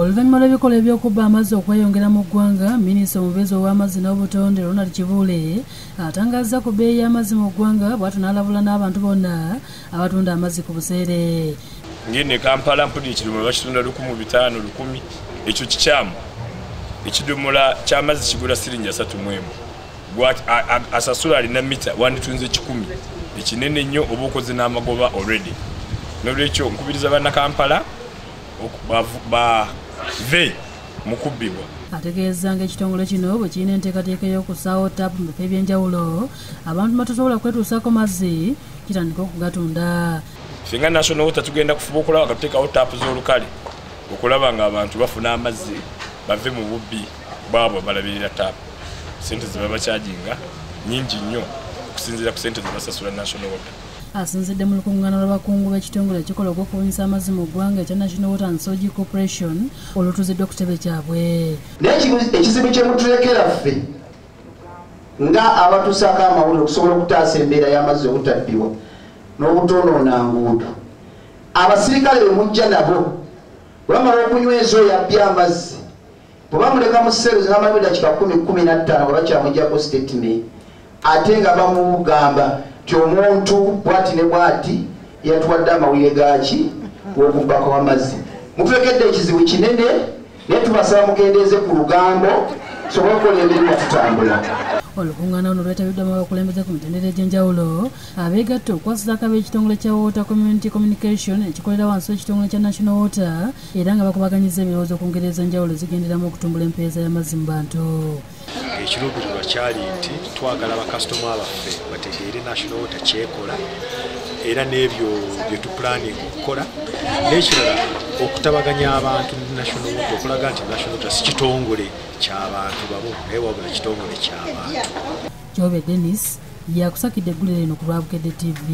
oluvannyuma lw'ebikolwa ebyokubba amazzi okweyongera mu ggwanga minisita omubeezi ow'amazzi n'obutonde ronald kibuule atangaza ku bbeeyi y'amazzi mu ggwanga bw'atyo n'alabula n'abantu bonna abatunda amazzi ku buseere. Ngende kampala mpulira ekidomola bakitunda lukumi bitaano lukumi ekyo kikyamu. Ekidomola kyamazzi kigula siringi asatu mwemu asasula alina mita wanditunze kikumi. Ekinene nnyo oba okoze n'amagoba already. Nolwekyo nkubiriza bannakampala bave mu kubbibwa. Ategeeza nga ekitongole kino bwe kirina enteekateeka y'okusaawo tapu mu bifo ebyenjawulo. Abantu batasobola kwetuusako mazzi kitandika okugatunda. Ffe nga national water tugenda kufuba okulaba katuteekawo tapu z'olukale okulaba nga abantu bafuna amazzi bave mu bubbi bwabwe balabirira tapu sente zebabakyajinga nyingi nnyo okusinziira ku sente zebasasula national water asinzidde mu lukuŋŋaana lw'abakungu b'ekitongole ekikola okwokubunyisa amazzi mu ggwanga ekya national water and sogi corporation olutuziddwa ku kitebe kyabwe. Naye ekizibu kyemutulekera ffe nga abatuusako amawulire okusobola okutaasa embeera y'amazzi obutabbibwa n'obutonoona nguudo abasirikale bemujja nabo bwebamala okunyweza oyo abbye amazzi bwe bamuleka mu seero zinamalimu dakika 115 bwe bakyamujjako statement ate nga bamugamba ti omuntu bwati ne bwati yatuwadde amawulire gaki wokubbako wamazzi mutulekedde ekizibu kinene naye tubasaba mugendeeze ku lugambo sobole okukola emirimu tutambula olukuŋŋaana luno lwetabiddwamu abakulembeze ku mitendera egy'enjawulo. Abeegatta okwasizako ab'ekitongole kya water community communication ekikolera wansi w'ekitongole kya national water era nga bakubaganyiza ebirowoozo ku ngeri ez'enjawulo zigenderamu okutumbula empeereza y'amazzi mu bantu ekiruubirirwa kyali nti twagala bakasitoma baffe bategeere national water kyekola era n'ebyo bye tupulaninga okukola. N'ekirala okutabaganya abantu national water okulaga nti national water si kitongole ky'abantu bamu naye wabula kitongole ky'abantu jobe denis yakusakidde eggulire lino ku lwabukedde tv